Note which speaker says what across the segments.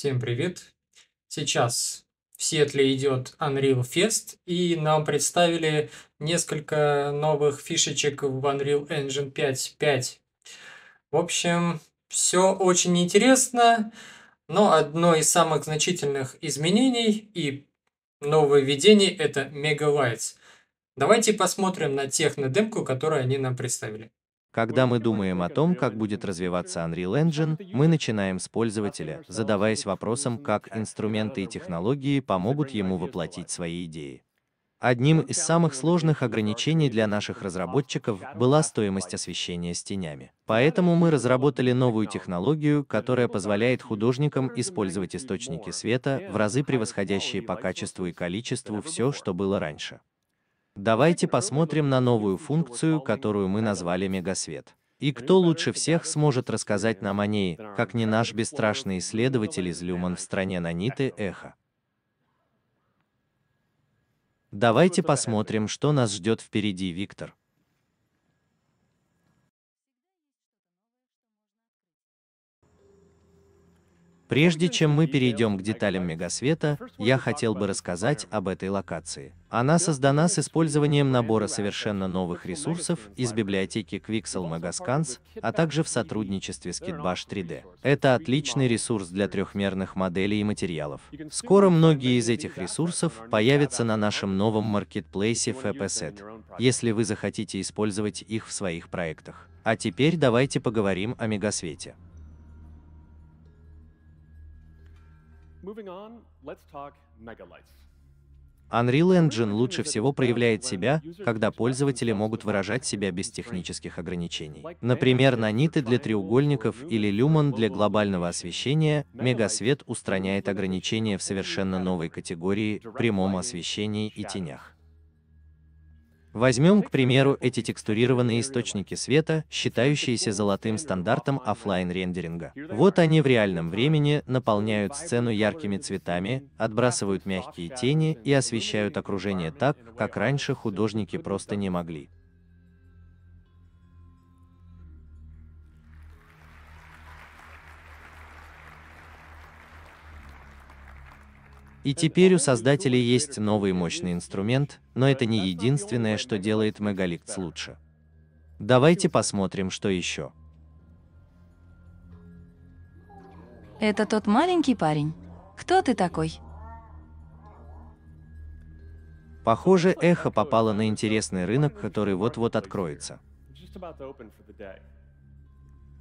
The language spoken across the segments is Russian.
Speaker 1: Всем привет! Сейчас в Сиэтле идет Unreal Fest, и нам представили несколько новых фишечек в Unreal Engine 5.5. В общем, все очень интересно, но одно из самых значительных изменений и нововведений – это Megalights. Давайте посмотрим на технодемку, которую они нам представили.
Speaker 2: Когда мы думаем о том, как будет развиваться Unreal Engine, мы начинаем с пользователя, задаваясь вопросом, как инструменты и технологии помогут ему воплотить свои идеи. Одним из самых сложных ограничений для наших разработчиков была стоимость освещения с тенями. Поэтому мы разработали новую технологию, которая позволяет художникам использовать источники света, в разы превосходящие по качеству и количеству все, что было раньше. Давайте посмотрим на новую функцию, которую мы назвали Мегасвет. И кто лучше всех сможет рассказать нам о ней, как не наш бесстрашный исследователь из Люман в стране Наниты Эхо? Давайте посмотрим, что нас ждет впереди, Виктор. Прежде чем мы перейдем к деталям мегасвета, я хотел бы рассказать об этой локации. Она создана с использованием набора совершенно новых ресурсов из библиотеки Quixel Megascans, а также в сотрудничестве с Kitbash 3D. Это отличный ресурс для трехмерных моделей и материалов. Скоро многие из этих ресурсов появятся на нашем новом маркетплейсе FPSet, если вы захотите использовать их в своих проектах. А теперь давайте поговорим о мегасвете. Unreal Engine лучше всего проявляет себя, когда пользователи могут выражать себя без технических ограничений. Например, наниты для треугольников или люмон для глобального освещения, мегасвет устраняет ограничения в совершенно новой категории прямом освещении и тенях. Возьмем, к примеру, эти текстурированные источники света, считающиеся золотым стандартом офлайн рендеринга. Вот они в реальном времени наполняют сцену яркими цветами, отбрасывают мягкие тени и освещают окружение так, как раньше художники просто не могли. И теперь у создателей есть новый мощный инструмент, но это не единственное, что делает Megalix лучше. Давайте посмотрим, что еще.
Speaker 3: Это тот маленький парень. Кто ты такой?
Speaker 2: Похоже, эхо попало на интересный рынок, который вот-вот откроется.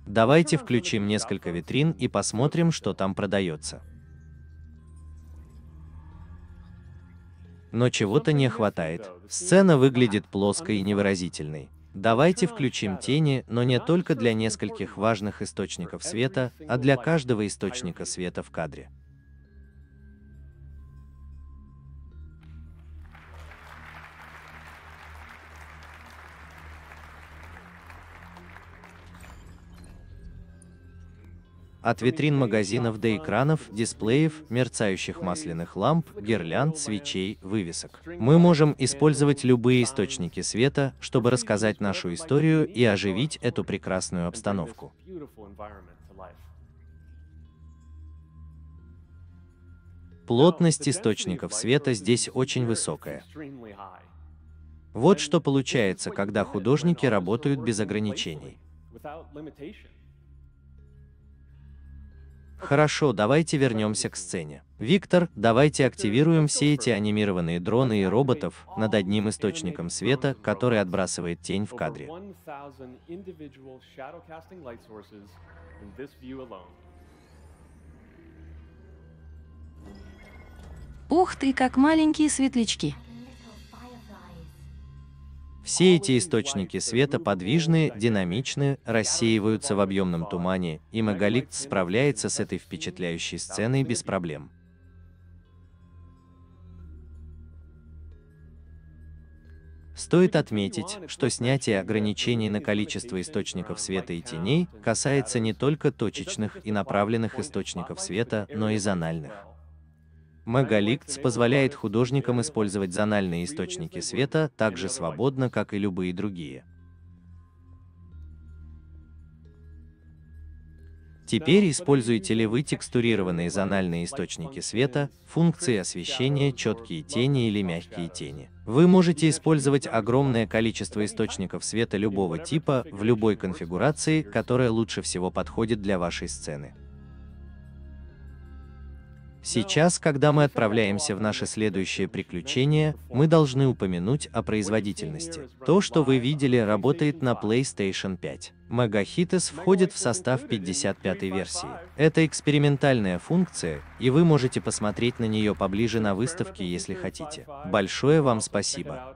Speaker 2: Давайте включим несколько витрин и посмотрим, что там продается. Но чего-то не хватает. Сцена выглядит плоской и невыразительной. Давайте включим тени, но не только для нескольких важных источников света, а для каждого источника света в кадре. От витрин магазинов до экранов, дисплеев, мерцающих масляных ламп, гирлянд, свечей, вывесок. Мы можем использовать любые источники света, чтобы рассказать нашу историю и оживить эту прекрасную обстановку. Плотность источников света здесь очень высокая. Вот что получается, когда художники работают без ограничений. Хорошо, давайте вернемся к сцене. Виктор, давайте активируем все эти анимированные дроны и роботов над одним источником света, который отбрасывает тень в кадре.
Speaker 3: Ух ты, как маленькие светлячки.
Speaker 2: Все эти источники света подвижны, динамичны, рассеиваются в объемном тумане, и Магаликт справляется с этой впечатляющей сценой без проблем. Стоит отметить, что снятие ограничений на количество источников света и теней касается не только точечных и направленных источников света, но и зональных. Магаликтс позволяет художникам использовать зональные источники света так же свободно, как и любые другие. Теперь используете ли вы текстурированные зональные источники света, функции освещения, четкие тени или мягкие тени. Вы можете использовать огромное количество источников света любого типа в любой конфигурации, которая лучше всего подходит для вашей сцены. Сейчас, когда мы отправляемся в наше следующее приключение, мы должны упомянуть о производительности. То, что вы видели, работает на PlayStation 5. Megahites входит в состав 55 версии. Это экспериментальная функция, и вы можете посмотреть на нее поближе на выставке, если хотите. Большое вам спасибо.